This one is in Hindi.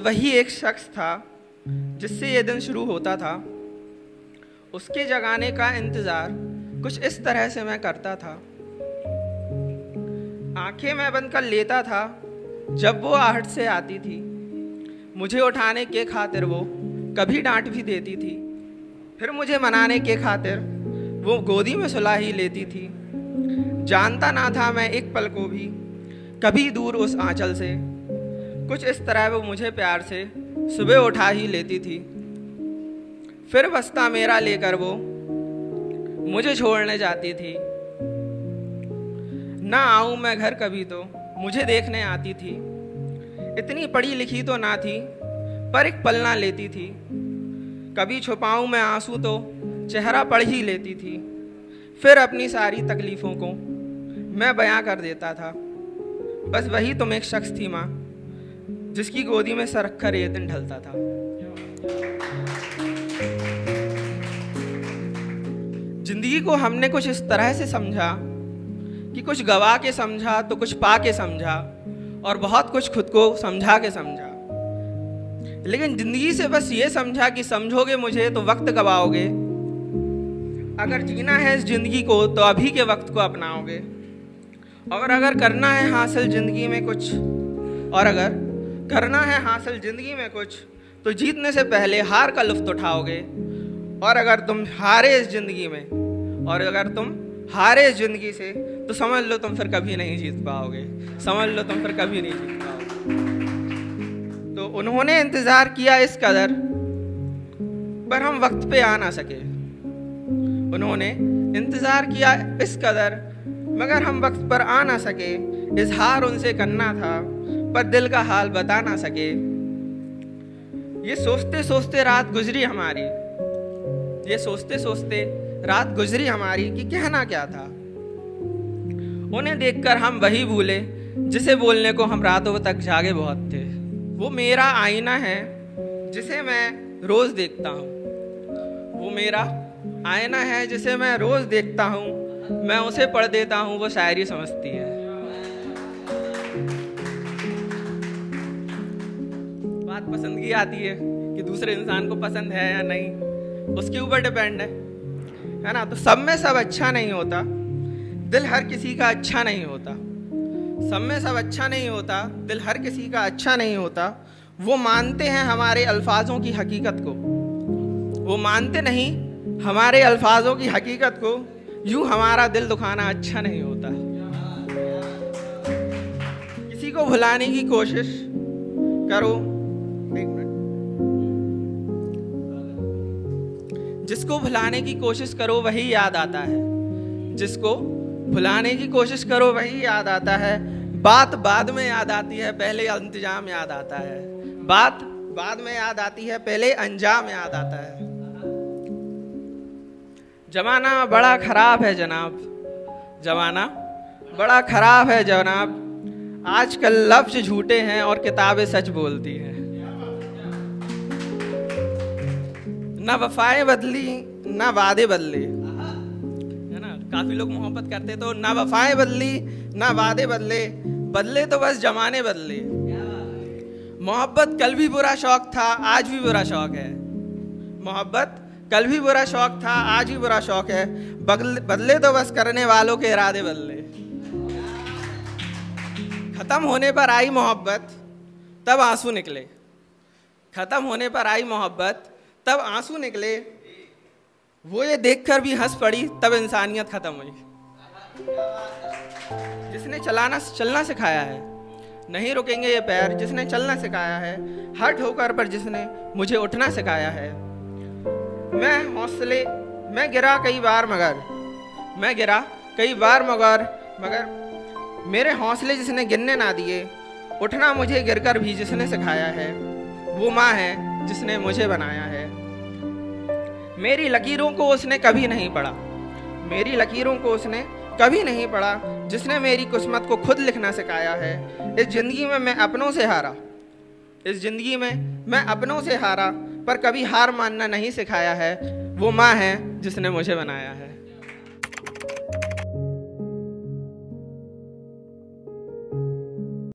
वही एक शख्स था, जिससे ये दिन शुरू होता था। उसके जगाने का इंतज़ार कुछ इस तरह से मैं करता था। आँखें मैं बंद कर लेता था, जब वो आहट से आती थी। मुझे उठाने के खातिर वो कभी डांट भी देती थी। फिर मुझे मनाने के खातिर वो गोदी में सुला ही लेती थी। जानता ना था मैं एक पल को भी कभी दूर उस आंचल से। कुछ इस तरह वो मुझे प्यार से सुबह उठा ही लेती थी। फिर बस्ता मेरा लेकर वो मुझे छोड़ने जाती थी। ना आऊँ मैं घर कभी तो मुझे देखने आती थी। इतनी पढ़ी लिखी तो ना थी, पर एक पलना लेती थी। कभी छुपाऊं मैं आँसू तो चेहरा पढ़ ही लेती थी। फिर अपनी सारी तकलीफ़ों को मैं बयां कर देता था। बस वही तुम एक शख्स थी माँ। जिसकी गोदी में सर रखकर ये दिन ढलता था। ज़िंदगी को हमने कुछ इस तरह से समझा कि कुछ गवा के समझा तो कुछ पा के समझा और बहुत कुछ खुद को समझा के समझा। लेकिन ज़िंदगी से बस ये समझा कि समझोगे मुझे तो वक्त गवाओगे। अगर जीना है इस ज़िंदगी को तो अभी के वक्त को अपनाओगे। और अगर करना है हासिल ज़िंदगी में कुछ, और अगर करना है हासिल ज़िंदगी में कुछ तो जीतने से पहले हार का लुफ्त उठाओगे। और अगर तुम हारे इस ज़िंदगी में, और अगर तुम हारे इस ज़िंदगी से तो समझ लो तुम फिर कभी नहीं जीत पाओगे। समझ लो तुम फिर कभी नहीं जीत पाओगे। तो उन्होंने इंतज़ार किया इस कदर, पर हम वक्त पे आ ना सके। उन्होंने इंतज़ार किया इस कदर, मगर हम वक्त पर आ ना सके। इजहार उनसे करना था। पर दिल का हाल बता ना सके। ये सोचते सोचते रात गुजरी हमारी। ये सोचते सोचते रात गुजरी हमारी कि कहना क्या था? उन्हें देखकर हम वही भूले, जिसे बोलने को हम रातों तक जागे बहुत थे। वो मेरा आईना है, जिसे मैं रोज़ देखता हूँ। वो मेरा आईना है, जिसे मैं रोज़ देखता हूँ। मैं उसे पढ़ देता हूँ, वो शायरी समझती है। बात पसंदगी आती है कि दूसरे इंसान को पसंद है या नहीं, उसके ऊपर डिपेंड है। है ना? तो सब में सब अच्छा नहीं होता। दिल हर किसी का अच्छा नहीं होता। सब में सब अच्छा नहीं होता, दिल हर किसी का अच्छा नहीं होता। वो मानते हैं हमारे अल्फाजों की हकीकत को। वो मानते नहीं हमारे अल्फाजों की हकीकत को। यूँ हमारा दिल दुखाना अच्छा नहीं होता। किसी को भुलाने की कोशिश करो। जिसको भुलाने की कोशिश करो, वही याद आता है। जिसको भुलाने की कोशिश करो, वही याद आता है। बात बाद में याद आती है, पहले इंतज़ाम याद आता है। बात बाद में याद आती है, पहले अंजाम याद आता है। जमाना बड़ा खराब है जनाब। जमाना बड़ा खराब है जनाब। आजकल लफ्ज झूठे हैं और किताबें सच बोलती हैं। न वफाएँ बदली ना वादे बदले। है ना? काफ़ी लोग मोहब्बत करते तो ना वफाएँ बदली ना वादे बदले। बदले तो बस जमाने बदले। मोहब्बत कल भी बुरा शौक था आज भी बुरा शौक है। मोहब्बत कल भी बुरा शौक था आज भी बुरा शौक है। बदले, तो बस करने वालों के इरादे बदले। खत्म होने पर आई मोहब्बत तब आँसू निकले। खत्म होने पर आई मोहब्बत तब आँसू निकले। वो ये देखकर भी हंस पड़ी, तब इंसानियत खत्म हुई। जिसने चलाना, चलना सिखाया है, नहीं रुकेंगे ये पैर। जिसने चलना सिखाया है हर ठोकर पर जिसने मुझे उठना सिखाया है। मैं हौसले, मैं गिरा कई बार मगर, मैं गिरा कई बार मगर मगर मेरे हौसले जिसने गिरने ना दिए, उठना मुझे गिरकर भी जिसने सिखाया है, वो माँ है जिसने मुझे बनाया है। मेरी लकीरों को उसने कभी नहीं पढ़ा। मेरी लकीरों को उसने कभी नहीं पढ़ा, जिसने मेरी किस्मत को खुद लिखना सिखाया है। इस ज़िंदगी में मैं अपनों से हारा। इस ज़िंदगी में मैं अपनों से हारा, पर कभी हार मानना नहीं सिखाया है। वो माँ है जिसने मुझे बनाया है।